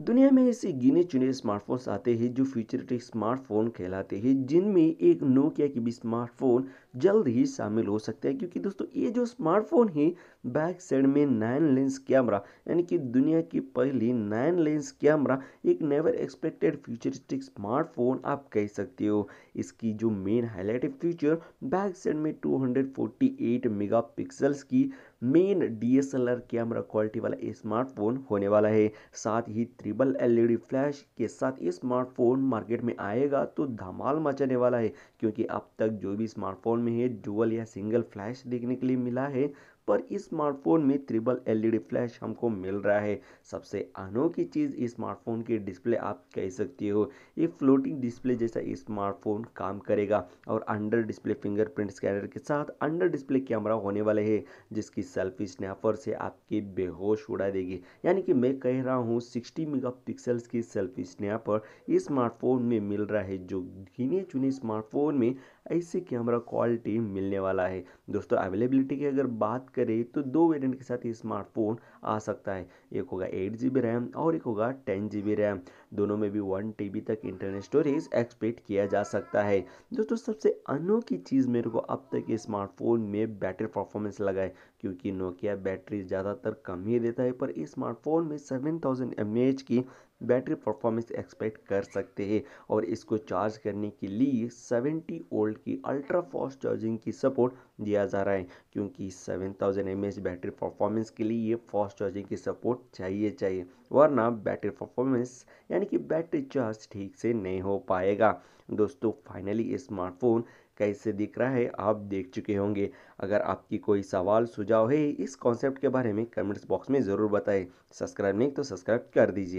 दुनिया में ऐसे गिने चुने स्मार्टफोन्स आते हैं जो फ्यूचरिस्टिक स्मार्टफ़ोन कहलाते हैं, जिनमें एक नोकिया की भी स्मार्टफ़ोन जल्द ही शामिल हो सकता है। क्योंकि दोस्तों, ये जो स्मार्टफ़ोन है, बैक साइड में नाइन लेंस कैमरा यानी कि दुनिया की पहली नाइन लेंस कैमरा एक नेवर एक्सपेक्टेड फ्यूचरिस्टिक स्मार्टफ़ोन आप कह सकते हो। इसकी जो main highlighted feature back side में 248 मेगापिक्सल्स की मेन डीएसएलआर कैमरा क्वालिटी वाला स्मार्टफ़ोन होने वाला है। साथ ही ट्रिपल एलईडी फ्लैश के साथ स्मार्टफ़ोन मार्केट में आएगा तो धमाल मचाने वाला है, क्योंकि अब तक जो भी स्मार्टफ़ोन में है डुअल या सिंगल फ्लैश देखने के लिए मिला है पर इस स्मार्टफ़ोन में ट्रिपल एलईडी फ्लैश हमको मिल रहा है। सबसे अनोखी चीज़ इस स्मार्टफ़ोन की डिस्प्ले आप कह सकते हो। ये फ्लोटिंग डिस्प्ले जैसा स्मार्टफ़ोन काम करेगा और अंडर डिस्प्ले फिंगरप्रिंट स्कैनर के साथ अंडर डिस्प्ले कैमरा होने वाले है, जिसकी सेल्फी स्नैपर से आपके बेहोश उड़ा देगी। यानी कि मैं कह रहा हूँ, सिक्सटी मेगा की सेल्फी स्नैपर इस स्मार्टफ़ोन में मिल रहा है, जो गिने चुने स्मार्टफ़ोन में ऐसी कैमरा क्वालिटी मिलने वाला है। दोस्तों, अवेलेबिलिटी की अगर बात करें तो दो वेरिएंट के साथ ये स्मार्टफ़ोन आ सकता है। एक होगा एट जी बी रैम और एक होगा टेन जी बी रैम दोनों में भी वन टी बी तक इंटरनेट स्टोरेज एक्सपेक्ट किया जा सकता है। दोस्तों, सबसे अनोखी चीज़ मेरे को अब तक ये स्मार्टफ़ोन में बैटरी परफॉर्मेंस लगा है, क्योंकि नोकिया बैटरी ज़्यादातर कम ही देता है, पर इस स्मार्टफ़ोन में सेवन थाउज़ेंड एम की बैटरी परफॉर्मेंस एक्सपेक्ट कर सकते हैं और इसको चार्ज करने के लिए 70 वोल्ट की अल्ट्रा फास्ट चार्जिंग की सपोर्ट दिया जा रहा है, क्योंकि 7000 थाउज़ेंड बैटरी परफॉर्मेंस के लिए ये फास्ट चार्जिंग की सपोर्ट चाहिए चाहिए, वरना बैटरी परफॉर्मेंस यानी कि बैटरी चार्ज ठीक से नहीं हो पाएगा। दोस्तों, फाइनली स्मार्टफ़ोन कैसे दिख रहा है आप देख चुके होंगे। अगर आपकी कोई सवाल, सुझाव है इस कॉन्सेप्ट के बारे में कमेंट्स बॉक्स में ज़रूर बताएँ। सब्सक्राइब नहीं तो सब्सक्राइब कर दीजिए।